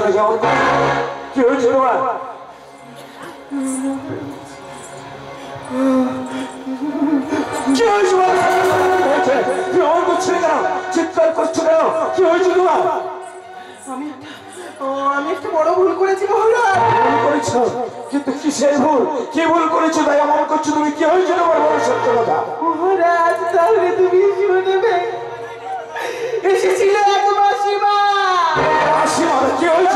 এই শোনো কি হয়েছে তোমার? কি হয়েছে বলো? কি হয়েছে? তুমি এমন করছ কেন? চিৎকার করছ কেন? কি হয়েছে তোমার? আমি একটা আমি একটা বড় ভুল করেছি মহারাজ ভুল করেছ? কিন্তু কিসের ভুল কি ভুল করেছ তাই এমন করছ তুমি কি হয়েছে তোমার বড় সত্য কথা মহারাজ তাহলে তুমি শুনে এসেছিল এক মাসিমা আসি মানে কি হয়েছে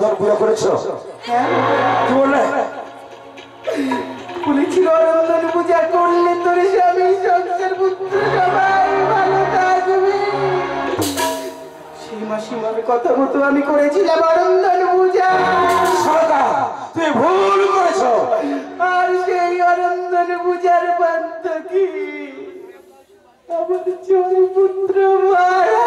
আরাধনা পূজা করেছ? কি বললে বলেছিল অরন্দন পূজা করলে তোর স্বামী সংসার পুত্র সবাই ভালো থাকবে। সেই মাসিমার কথা মতো আমি করেছিলাম পূজা। সরকার তুমি ভুল করেছ। আর সেই পূজার বাধ্য কি? আমার পুত্র মারা।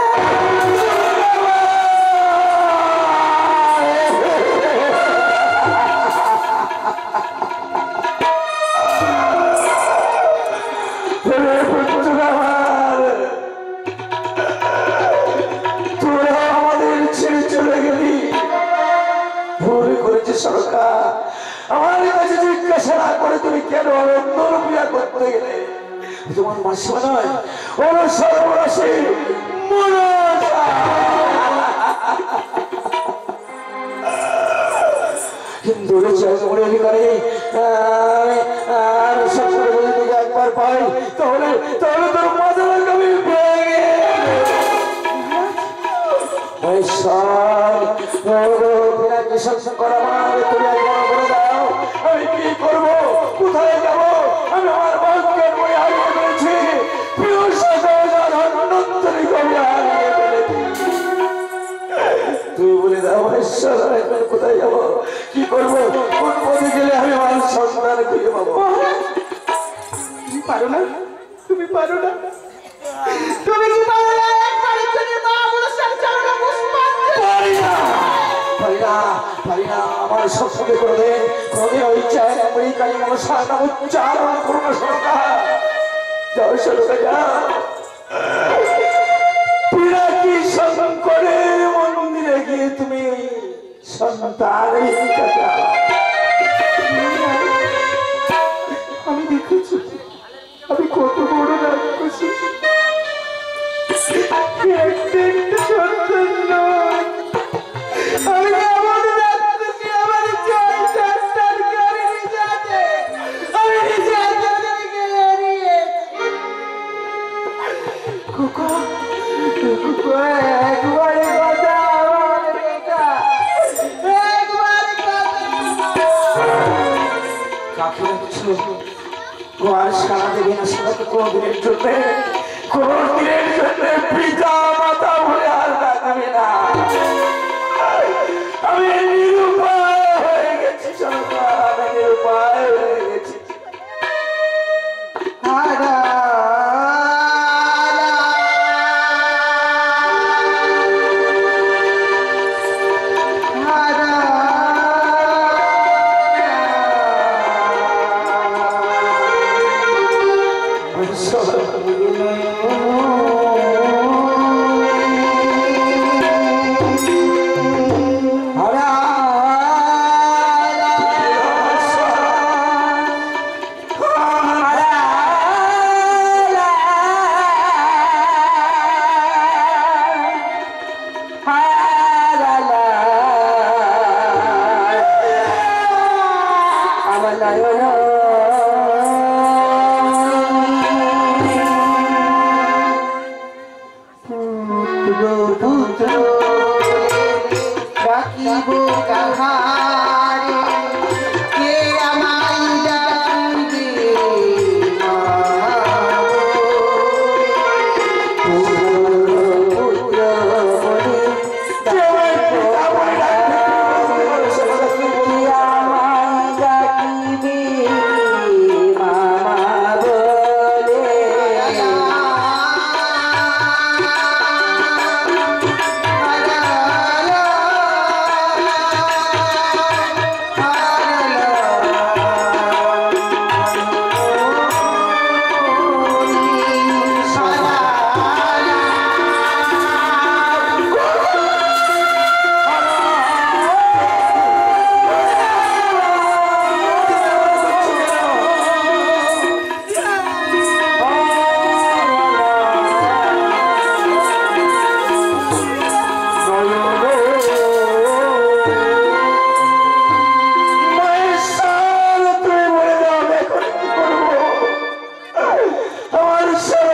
করতে গেলে তোমার মাসিমা নয়। ওর সর্বরাশি মনসা হিন্দু মনে অধিকারে আর বলে থেকে একবার পাই, তাহলে তাহলে তোর মাথা আমি আমি কি করব? কোথায় যাব? আমি আমার ঈশ্বর কোথায় যাব? কি করব? কোন পথে গেলে আমি আমার সন্তান খুঁজে পাবো? পারো না? তুমি পারো না? তুমি কি পারো না? একবারের জন্য মা বড় সঞ্চালনা পুষ্পাঞ্জলি পারি না পারি না পারি না। আমার সবসময় করে দে। কোনদিন ওই চায় আমেরিকানি আমার সারা উচ্চারণ করো না সরকার। যাও সরকার যাও। পিনাকি শঙ্করের মন্দিরে গিয়ে তুমি সন্তানের কথা আমি আমি নিরুপায়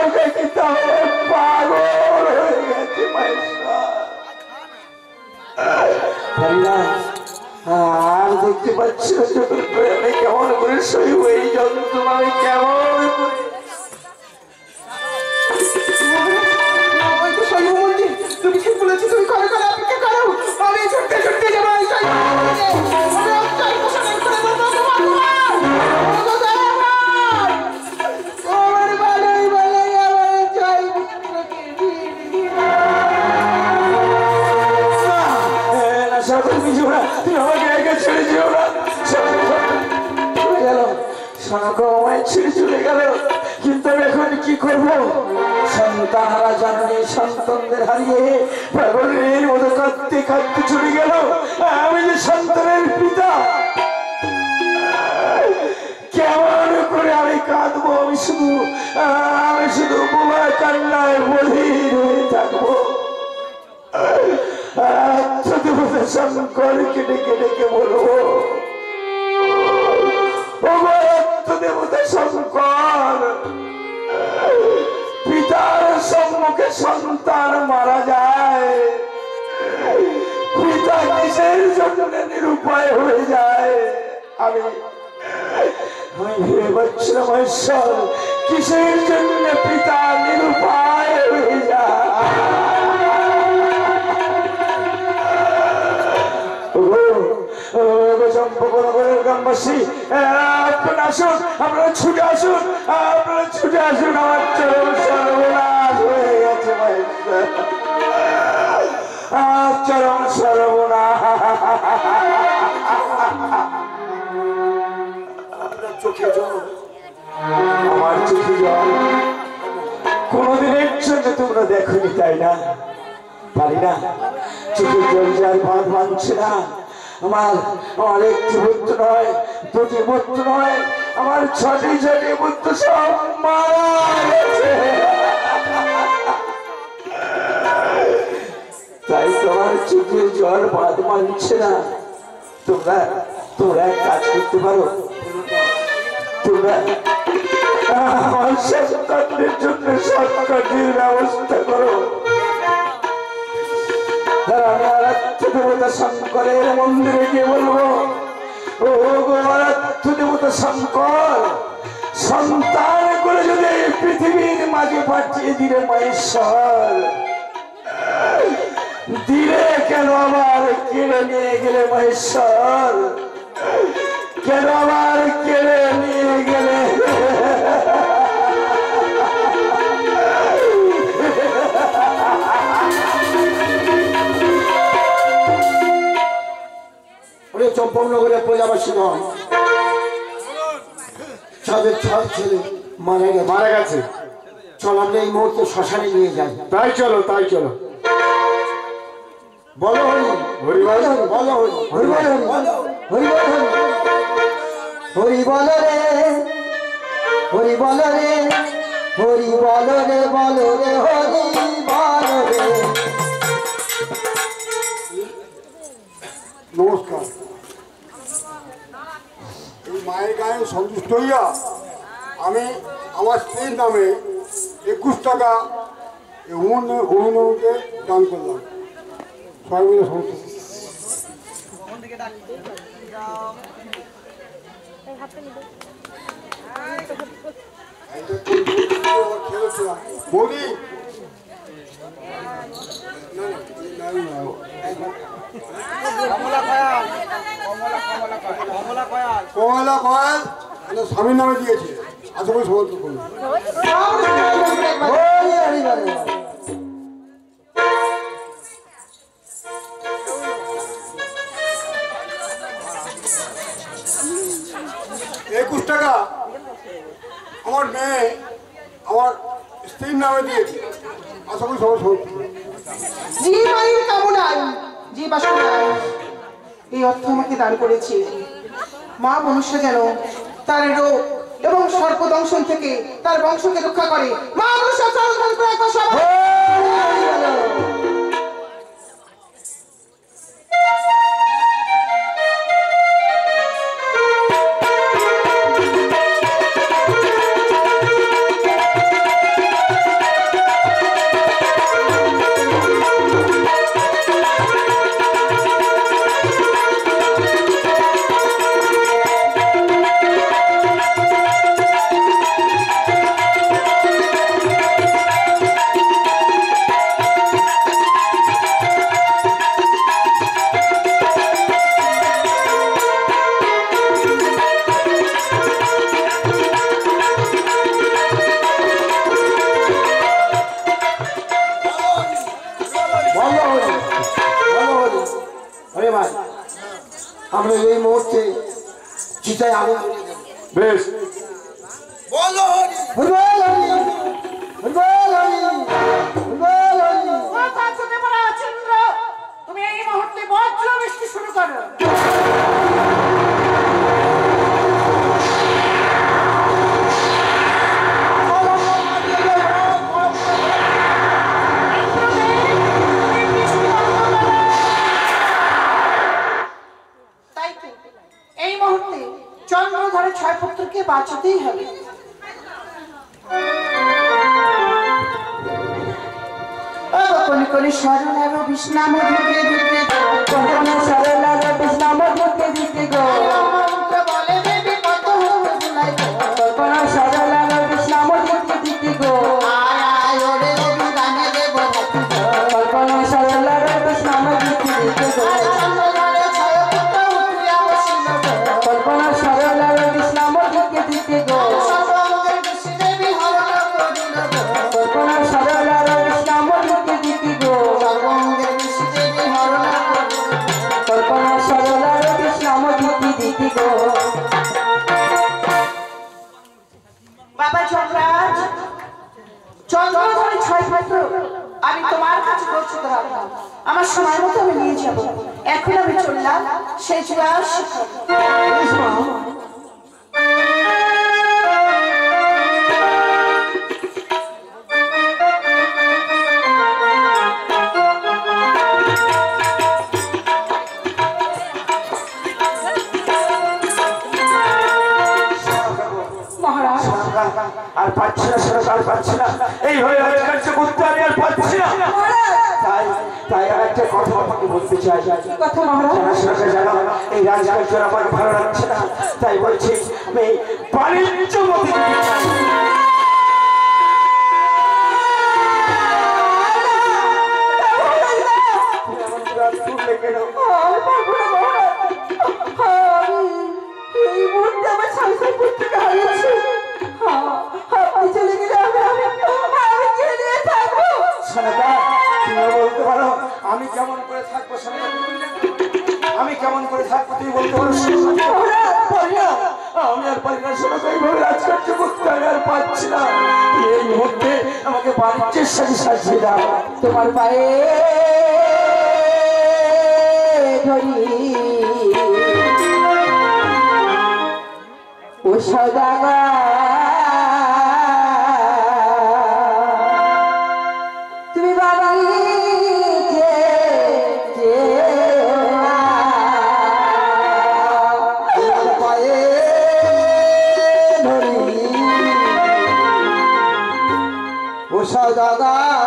দেখে তাহলে পাগল হয়ে গেছে আর দেখতে পাচ্ছি প্রেমে কেমন করে সই হয়ে যন্ত্রণা কেমন তুমি ঠিক বলেছ, তুমি করে করে অপেক্ষা করো? আমি ছুটতে ছুটতে যাব আমায় ছেড়ে চলে গেল। কিন্তু এখন কি করব? সন্তান হারা সন্তানদের হারিয়ে পাগলের মতো কাঁদতে কাঁদতে চলে গেল। আমি সন্তানের পিতা, কেমন করে আমি কাঁদবো? আমি শুধু আমি শুধু বোমা কান্নায় বধির হয়ে থাকব। আত্মদেবতা শঙ্কর কেটে কেটে কে বলব। আত্মদেবতা শঙ্কর পিতার সম্মুখে সন্তান মারা যায় পিতা কিসের জন্য নিরুপায় হয়ে যায় আমি কিসের জন্য পিতা নিরুপায় হয়ে যায় চম্পকনগরের গ্রামবাসী আপনারা আসুন, আপনারা ছুটে আসুন, আপনারা ছুটে আসুন, আমার চরম সর্বনাশ হয়ে গেছে আর চরম সর্বনাশ। চোখে আমার চোখে জল। কোনদিনের জন্য তোমরা দেখোনি, তাই না? পারি না? চোখের জল যার বাঁধ মানছে না। আমার আমার একটি পুত্র নয়, দুটি পুত্র নয়, আমার ছটি ছটি পুত্র সব মারা গেছে। তাই তোমার চোখের জল বাঁধ মানছে না। তোমরা তোমরা এক কাজ করতে পারো। তোমরা ব্যবস্থা করো। দেবতা শঙ্করের মন্দিরে গিয়ে বলব ও গো দেবতা শঙ্কর সন্তান করে যদি এই পৃথিবীর মাঝে পাঠিয়ে দিলে মহেশ্বর, দিলে কেন আবার কেড়ে নিয়ে গেলে মহেশ্বর, কেন আবার ওরে চম্পকনগরে প্রজাবাসীগণ যাদের ছয় ছেলে মারা গেছে। মারা গেছে। চল আমরা এই মুহূর্তে শ্মশানে নিয়ে যাই তাই চলো তাই চলো। বলো হরি। হরি বল। হরি। হরি হরি। বল হরি বল রে। হরি বল রে। হরি বল রে বল রে হরি বল রে। নমস্কার। গায়ে সন্তুষ্ট হইয়া আমি আমার স্ত্রীর নামে একুশ টাকা অভিনয়কে দান করলাম। সবাই সন্তুষ্ট। না, কমলা স্বামীর নামে দিয়েছে। আশা করি সমর্থন করুন একুশ টাকা। আমার মেয়ে আমার স্ত্রীর নামে দিয়েছে। আশা করি সবাই মায়ের কামনায় যে বাসনায় এই অর্থ আমাকে দান করেছে। মা মনুষ্য যেন তার রোগ এবং সর্পদংশন থেকে তার বংশকে রক্ষা করে। মা মনুষ্য চরণ একবার সবাই আজকালকার আমার ভালো লাগছে না। তাই বলছি আমি বাণিজ্য আমি আর পারি না শোনা করতে আর পারছি এই মুহূর্তে আমাকে বাণিজ্যের সাথে সাজিয়ে দাও তোমার পায়ে ধরি ও সদাগা দাদা।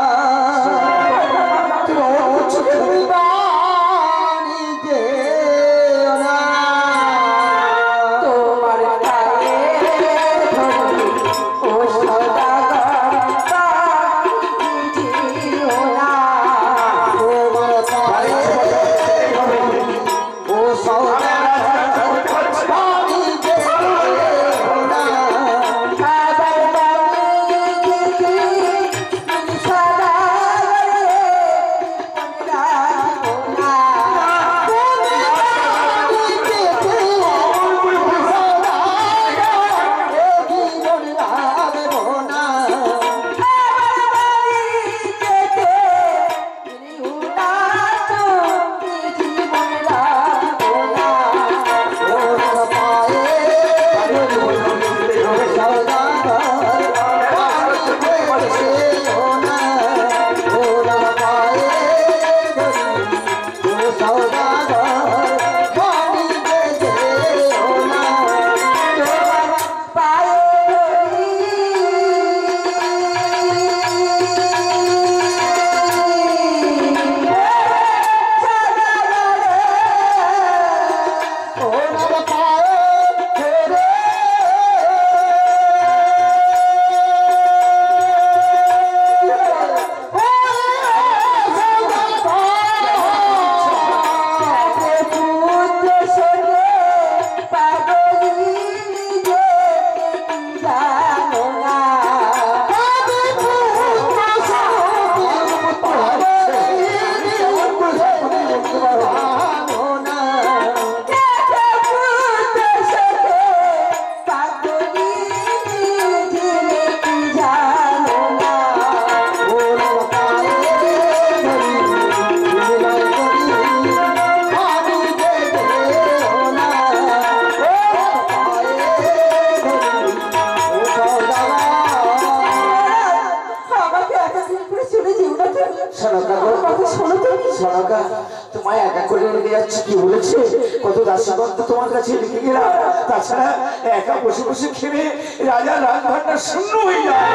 যাচ্ছি, কি বলেছে? কত দাসীগণ তো তোমার কাছে রেখে গেলাম। তাছাড়া একা বসে বসে খেলে রাজার রাজভান্ডার শূন্য হয়ে যায়।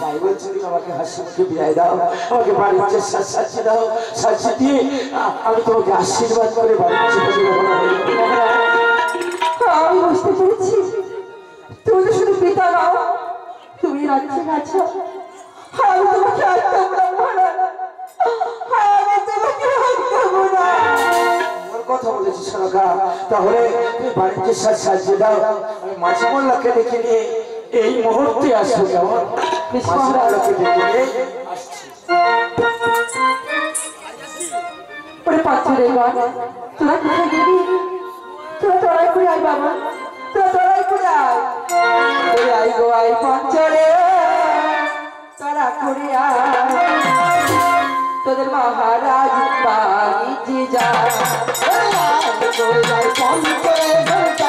তাই বলছি আমাকে দাও, আমাকে বাড়ির যে সাজ সাজিয়ে দাও সাজিয়ে দিয়ে আমি তোমাকে আশীর্বাদ করে যে রওনা আমি বুঝতে পেরেছি। তুমি শুধু তুমি আমি তোমাকে আটকাবো বলেছি সরকা তাহলে তুমি বাড়ির সাজ সাজিয়ে দাও। আমি মাঝি মোল্লাকে ডেকে নিয়ে এই মুহূর্তে আসব কেমন? মাঝি ডেকে নিয়ে আসছি। ওরে পাথরের গান তোরা কোথায় গেলি? তোরা তোরাই করে আয় বাবা, তোরা তোরাই করে আয়। ওরে আই গো আই পঞ্চরে তোরা করে আয়। তোদের মহারাজ বাড়ি যা পঞ্চদেবগণ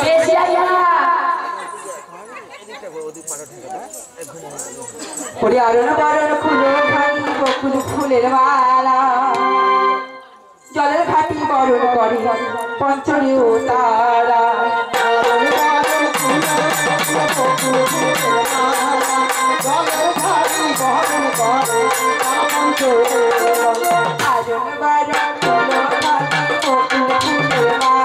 বেশ আইয়া। ওরে আরণ বারণ খুলো ভাঙি বকুল ফুলের মালা? জলের ঘাটি বরণ করে পঞ্চরে ও তারা। জলের ঘাটি বরণ করে Oh, oh, oh, oh, oh, oh, oh, oh, oh, oh,